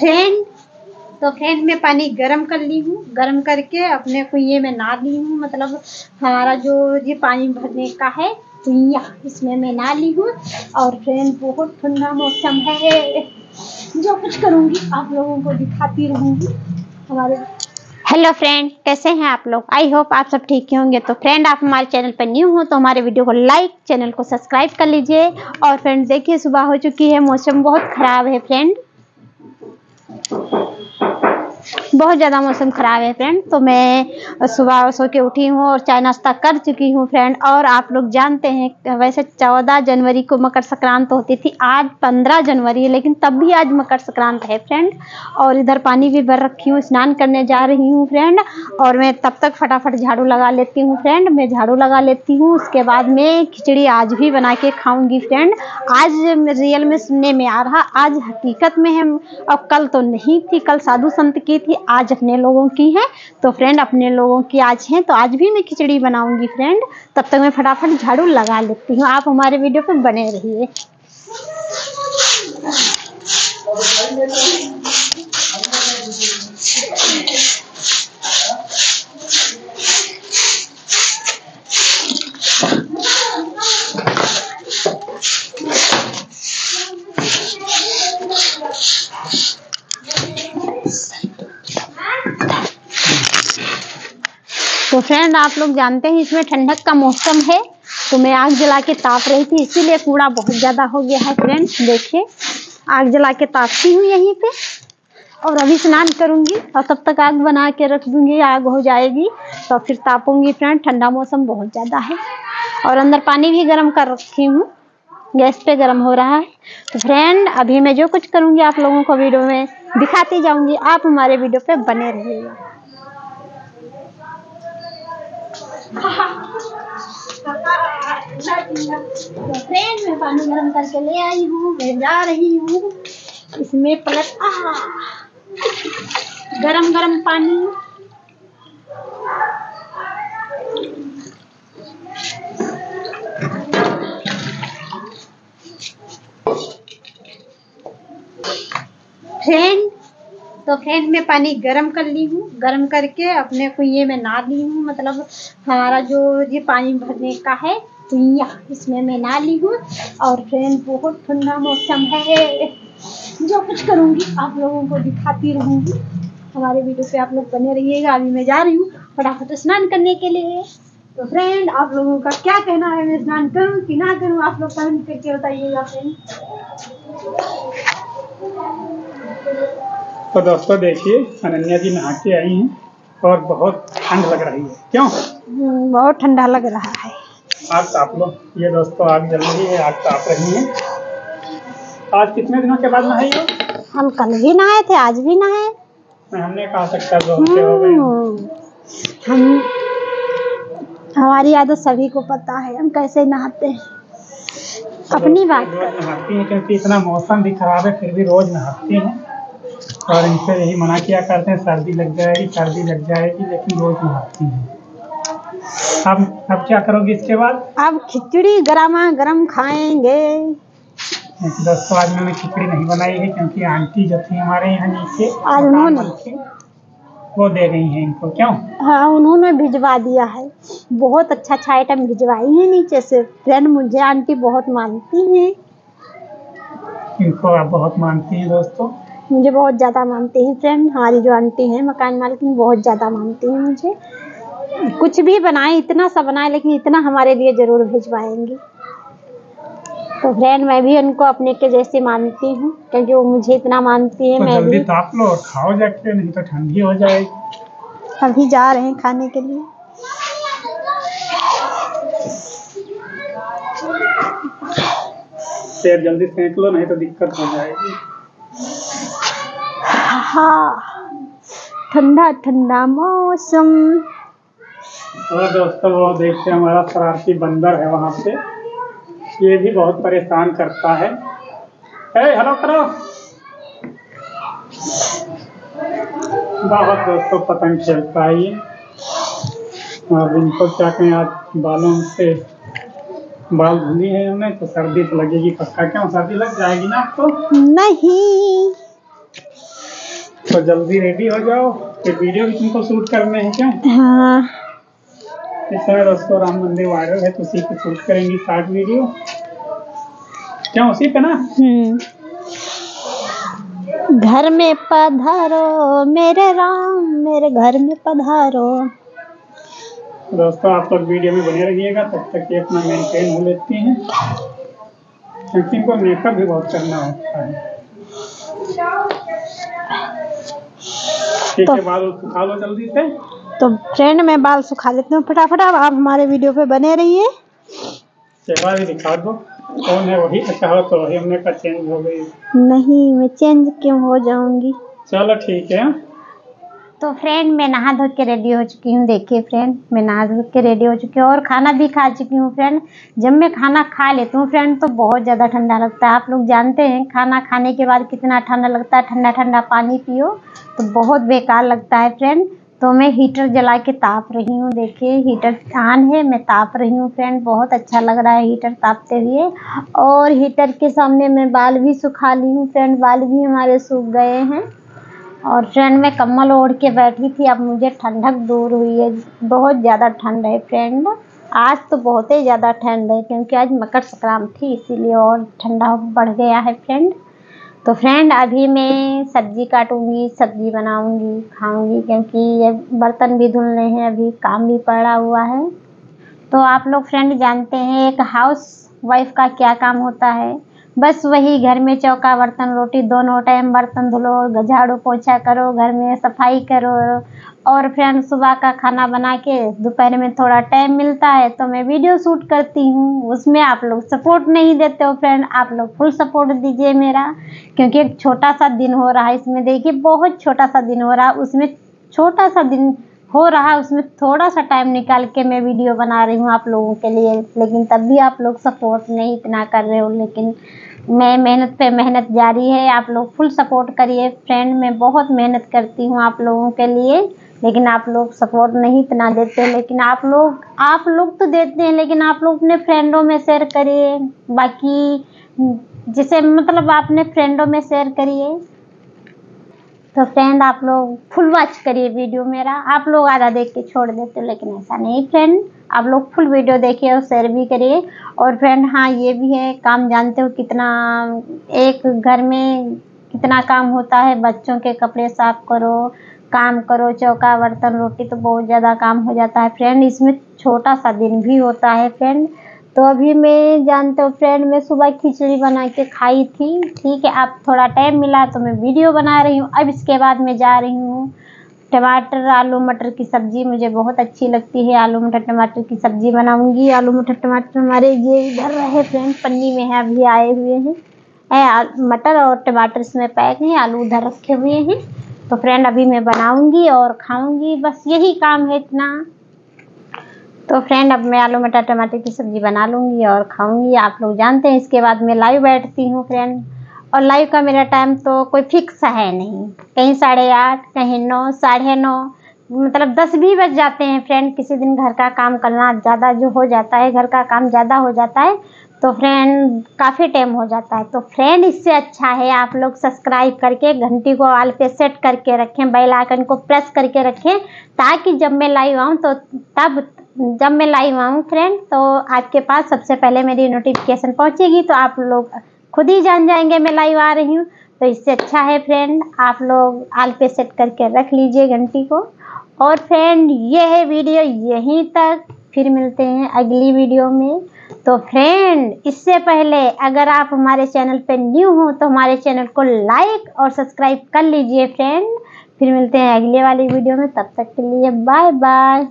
Friend. तो friend मैं पानी गर्म कर ली हूँ। गर्म करके अपने कुएँ में ना ली हूँ। मतलब हमारा जो ये पानी भरने का है कुइया इसमें मैं ना ली हूँ। और फ्रेंड, बहुत ठंडा मौसम है। जो कुछ करूँगी, आप लोगों को दिखाती रहूँगी। हमारे हेलो फ्रेंड कैसे हैं आप लोग? आई होप आप सब ठीक होंगे। तो फ्रेंड आप हमारे चैनल पर न्यू हो तो हमारे वीडियो को लाइक चैनल को सब्सक्राइब कर लीजिए। और फ्रेंड देखिए, सुबह हो चुकी है। मौसम बहुत ख़राब है फ्रेंड Thank you. बहुत ज़्यादा मौसम ख़राब है फ्रेंड तो मैं सुबह सो के उठी हूँ और चाय नाश्ता कर चुकी हूँ फ्रेंड और आप लोग जानते हैं, वैसे चौदह जनवरी को मकर संक्रांत होती थी, आज पंद्रह जनवरी है, लेकिन तब भी आज मकर संक्रांत है फ्रेंड और इधर पानी भी भर रखी हूँ, स्नान करने जा रही हूँ फ्रेंड और मैं तब तक फटाफट झाड़ू लगा लेती हूँ फ्रेंड मैं झाड़ू लगा लेती हूँ, उसके बाद मैं खिचड़ी आज भी बना के खाऊँगी फ्रेंड आज रियल में सुनने में आ रहा, आज हकीकत में है। अब कल तो नहीं थी, कल साधु संत की थी, आज अपने लोगों की है। तो फ्रेंड अपने लोगों की आज है तो आज भी मैं खिचड़ी बनाऊँगी फ्रेंड तब तक मैं फटाफट झाड़ू लगा लेती हूँ। आप हमारे वीडियो पे बने रहिए। तो फ्रेंड आप लोग जानते हैं इसमें ठंडक का मौसम है तो मैं आग जला के ताप रही थी, इसीलिए कूड़ा बहुत ज़्यादा हो गया है फ्रेंड्स देखिए। आग जला के तापती हूँ यहीं पे, और अभी स्नान करूँगी, और तब तक आग बना के रख दूँगी, आग हो जाएगी तो फिर तापूँगी फ्रेंड ठंडा मौसम बहुत ज़्यादा है। और अंदर पानी भी गर्म कर रखी हूँ, गैस पे गर्म हो रहा है। तो फ्रेंड अभी मैं जो कुछ करूँगी, आप लोगों को वीडियो में दिखाती जाऊँगी, आप हमारे वीडियो पे बने रहिएगा तो फ्रेंड मैं पानी गर्म करके ले आई हूँ मैं जा रही हूँ इसमें पलट। गरम गरम पानी। फ्रेंड तो फ्रेंड मैं पानी गर्म कर ली हूँ। गर्म करके अपने कुएँ में ना ली हूँ। मतलब हमारा जो ये पानी भरने का है कुइया इसमें मैं ना ली हूँ। और फ्रेंड बहुत ठंडा मौसम है। जो कुछ करूँगी, आप लोगों को दिखाती रहूँगी। हमारे वीडियो पे आप लोग बने रहिएगा। अभी मैं जा रही हूँ फटाफट स्नान करने के लिए। तो फ्रेंड आप लोगों का क्या कहना है? मैं स्नान करूँ कि ना करूँ? आप लोग कमेंट करके बताइएगा फ्रेंड तो दोस्तों देखिए अनन्या जी नहा के आई हैं और बहुत ठंड लग रही है। क्यों? बहुत ठंडा लग रहा है। आग ताप लो ये दोस्तों आग जल रही है आग ताप रही है। आज कितने दिनों के बाद नहाई हो? हम कल भी नहाए थे आज भी नहाए। हमने कहा सकता हो हम्म, हम हमारी आदत सभी को पता है हम कैसे नहाते हैं। अपनी बात नहाती है क्योंकि इतना मौसम भी खराब है फिर भी रोज नहाती हैं। और इनसे यही मना किया करते हैं सर्दी लग जाएगी सर्दी लग जाएगी लेकिन रोज नहाती हैं। अब अब क्या करोगी इसके बाद? अब खिचड़ी गरमा गरम खाएँगे। दस दोस्तों आज मैंने खिचड़ी नहीं बनाई है क्योंकि आंटी जो थी हमारे यहाँ नीचे आज उन्होंने- वो दे गई हैं इनको क्यों? हाँ उन्होंने भिजवा दिया है। बहुत अच्छा अच्छा आइटम भिजवाई है नीचे से। फ्रेंड मुझे आंटी बहुत मानती हैं। इनको आप बहुत मानती हैं दोस्तों। मुझे बहुत ज़्यादा मानती हैं फ्रेंड हमारी जो आंटी हैं मकान मालिक बहुत ज़्यादा मानती हैं मुझे। कुछ भी बनाए इतना सा बनाए लेकिन इतना हमारे लिए ज़रूर भिजवाएँगी। तो फ्रेंड मैं भी उनको अपने के जैसे मानती हूँ क्योंकि वो मुझे इतना मानती है तो मैं भी ताप लो और खाओ जाके नहीं तो ठंडी हो जाएगी। अभी जा रहे हैं खाने के लिए। फिर जल्दी सेंक लो नहीं तो दिक्कत हो जाएगी। हाँ। ठंडा ठंडा मौसम। और दोस्तों वो देखते हमारा शरारती बंदर है वहाँ पे। ये भी बहुत परेशान करता है। ए हेलो करो। बहुत दोस्तों पतंग खेलता है ये। और इनको क्या कहें आज बालों से बाल धुली है हमने तो सर्दी तो लगेगी पक्का। क्यों सर्दी लग जाएगी ना आपको? नहीं। तो जल्दी रेडी हो जाओ। ये वीडियो भी तुमको शूट करने हैं क्या? हाँ। इस समय दोस्तों राम मंदिर वायरल है तो उसी पे शूट करेंगे शॉर्ट वीडियो क्यों उसी पे ना? हम्म। घर में पधारो मेरे राम मेरे घर में पधारो। दोस्तों आप लोग वीडियो में बने रहिएगा तब तक ये अपना मेंटेन हो लेती हैं। क्योंकि इनको मेकअप भी बहुत करना होता है। तो- है बाल सुखा लो जल्दी से। तो फ्रेंड मैं बाल सुखा लेती हूँ फटाफट। आप हमारे वीडियो पे बने रहिए। चेहरा भी दिखा दो। कौन है वही? अच्छा हो तो वही हमने का चेंज हो गई। नहीं मैं चेंज क्यों हो जाऊँगी? चलो ठीक है। तो फ्रेंड मैं नहा धो के रेडी हो चुकी हूँ। देखिए फ्रेंड मैं नहा धो के रेडी हो चुकी हूँ और खाना भी खा चुकी हूँ फ्रेंड जब मैं खाना खा लेती हूँ फ्रेंड तो बहुत ज़्यादा ठंडा लगता है। आप लोग जानते हैं, खाना खाने के बाद कितना ठंडा लगता है। ठंडा ठंडा पानी पियो तो बहुत बेकार लगता है फ्रेंड तो मैं हीटर जला के ताप रही हूँ। देखिए हीटर ऑन है, मैं ताप रही हूँ फ्रेंड बहुत अच्छा लग रहा है हीटर तापते हुए। और हीटर के सामने मैं बाल भी सुखा ली हूँ फ्रेंड बाल भी हमारे सूख गए हैं। और फ्रेंड में कम्बल ओढ़ के बैठी थी, अब मुझे ठंडक दूर हुई है। बहुत ज़्यादा ठंड है फ्रेंड आज तो बहुत ही ज़्यादा ठंड है, क्योंकि आज मकर संक्रांति थी, इसीलिए और ठंडा बढ़ गया है फ्रेंड तो फ्रेंड अभी मैं सब्ज़ी काटूँगी, सब्ज़ी बनाऊँगी, खाऊँगी, क्योंकि ये बर्तन भी धुलने हैं, अभी काम भी पड़ा हुआ है। तो आप लोग फ्रेंड जानते हैं एक हाउस वाइफ का क्या काम होता है। बस वही घर में चौका बर्तन, रोटी दोनों टाइम बर्तन धुलो झाड़ू पोछा करो, घर में सफ़ाई करो। और फ्रेंड सुबह का खाना बना के दोपहर में थोड़ा टाइम मिलता है तो मैं वीडियो शूट करती हूँ। उसमें आप लोग सपोर्ट नहीं देते हो फ्रेंड आप लोग फुल सपोर्ट दीजिए मेरा। क्योंकि एक छोटा सा दिन हो रहा है, इसमें देखिए बहुत छोटा सा दिन हो रहा है, उसमें छोटा सा दिन हो रहा है, उसमें थोड़ा सा टाइम निकाल के मैं वीडियो बना रही हूँ आप लोगों के लिए, लेकिन तब भी आप लोग सपोर्ट नहीं इतना कर रहे हो, लेकिन मैं मेहनत पे मेहनत जारी है, आप लोग फुल सपोर्ट करिए। फ्रेंड मैं बहुत मेहनत करती हूँ आप लोगों के लिए, लेकिन आप लोग सपोर्ट नहीं इतना देते, लेकिन आप लोग आप लोग तो देते हैं, लेकिन आप लोग अपने फ्रेंडों में शेयर करिए। बाकी, जिसे मतलब आपने फ्रेंडों में शेयर करिए। तो फ्रेंड आप लोग फुल वॉच करिए वीडियो मेरा। आप लोग आधा देख के छोड़ देते हो, लेकिन ऐसा नहीं फ्रेंड आप लोग फुल वीडियो देखिए और शेयर भी करिए। और फ्रेंड हाँ ये भी है, काम जानते हो कितना, एक घर में कितना काम होता है, बच्चों के कपड़े साफ़ करो, काम करो, चौका, बर्तन, रोटी तो बहुत ज़्यादा काम हो जाता है फ्रेंड इसमें छोटा सा दिन भी होता है फ्रेंड तो अभी मैं जानते हो फ्रेंड मैं सुबह खिचड़ी बना के खाई थी। ठीक है आप थोड़ा टाइम मिला तो मैं वीडियो बना रही हूँ। अब इसके बाद मैं जा रही हूँ। टमाटर, आलू, मटर की सब्ज़ी मुझे बहुत अच्छी लगती है। आलू, मटर, टमाटर की सब्ज़ी बनाऊँगी। आलू, मटर, टमाटर हमारे ये इधर रहे फ्रेंड पन्नी में है, अभी आए हुए हैं। है मटर और टमाटर इसमें पैक हैं, आलू उधर रखे हुए हैं। तो फ्रेंड अभी मैं बनाऊँगी और खाऊँगी। बस यही काम है इतना। तो फ्रेंड अब मैं आलू मटर, टमाटर की सब्ज़ी बना लूँगी और खाऊँगी। आप लोग जानते हैं, इसके बाद मैं लाइव बैठती हूँ फ्रेंड और लाइव का मेरा टाइम तो कोई फिक्स है नहीं। कहीं साढ़े आठ, कहीं नौ, साढ़े नौ मतलब दस भी बज जाते हैं फ्रेंड किसी दिन घर का काम करना ज़्यादा जो हो जाता है, घर का काम ज़्यादा हो जाता है तो फ्रेंड काफ़ी टाइम हो जाता है। तो फ्रेंड इससे अच्छा है आप लोग सब्सक्राइब करके, घंटी को ऑल पे सेट करके रखें बेल आइकन को प्रेस करके रखें, ताकि जब मैं लाइव आऊँ तो तब, जब मैं लाइव आऊँ फ्रेंड तो आपके पास सबसे पहले मेरी नोटिफिकेशन पहुँचेगी। तो आप लोग खुद ही जान जाएँगे मैं लाइव आ रही हूँ। तो इससे अच्छा है फ्रेंड आप लोग आल पे सेट करके रख लीजिए घंटी को। और फ्रेंड ये है वीडियो यहीं तक। फिर मिलते हैं अगली वीडियो में। तो फ्रेंड इससे पहले अगर आप हमारे चैनल पे न्यू हो तो हमारे चैनल को लाइक और सब्सक्राइब कर लीजिए फ्रेंड फिर मिलते हैं अगले वाली वीडियो में, तब तक के लिए बाय बाय